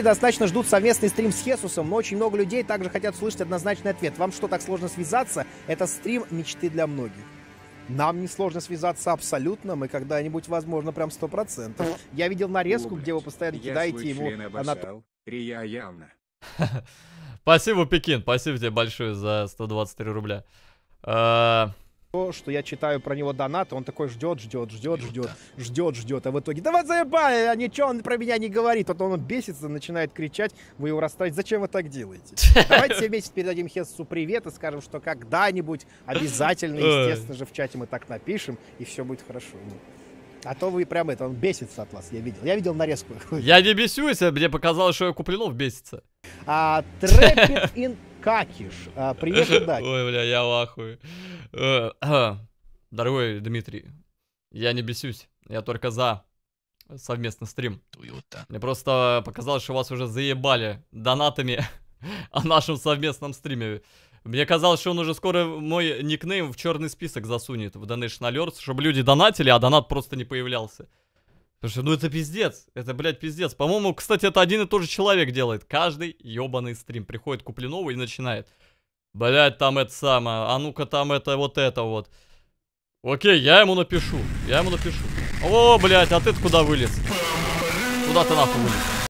Достаточно ждут совместный стрим с Хесусом, но очень много людей также хотят услышать однозначный ответ. Вам что, так сложно связаться? Это стрим мечты для многих. Нам не сложно связаться абсолютно, мы когда-нибудь, возможно, прям сто процентов. Я видел нарезку, где вы постоянно кидаете ему обоссал, Рия явно. Спасибо, Пекин, спасибо тебе большое за 123 рубля. То, что я читаю про него донат, он такой ждет, ждет, ждет, ждет, ждет, ждет, а в итоге, да вы заебали, а ничего он про меня не говорит. Вот он бесится, начинает кричать, вы его расстраиваете. Зачем вы так делаете? Давайте все вместе передадим Хессу привет и скажем, что когда-нибудь обязательно, естественно же, в чате мы так напишем, и все будет хорошо. А то вы прям это, он бесится от вас, я видел. Я видел нарезку. Я не бесюсь, а мне показалось, что я Куплинов бесится. А, Трепет ин Какиш. А, привет, удачи. Ой, бля, я в ахуе. Э, дорогой Дмитрий, я не бесюсь. Я только за совместный стрим. Мне просто показалось, что вас уже заебали донатами о нашем совместном стриме. Мне казалось, что он уже скоро мой никнейм в черный список засунет в Donation Alerts, чтобы люди донатили, а донат просто не появлялся. Потому что, ну это пиздец, это, блядь, пиздец. По-моему, кстати, это один и тот же человек делает. Каждый ебаный стрим. Приходит Куплинова и начинает. Блядь, там это самое, а ну-ка там это вот это вот. Окей, я ему напишу, я ему напишу. О, блядь, а ты куда вылез? Куда ты нахуй вылез?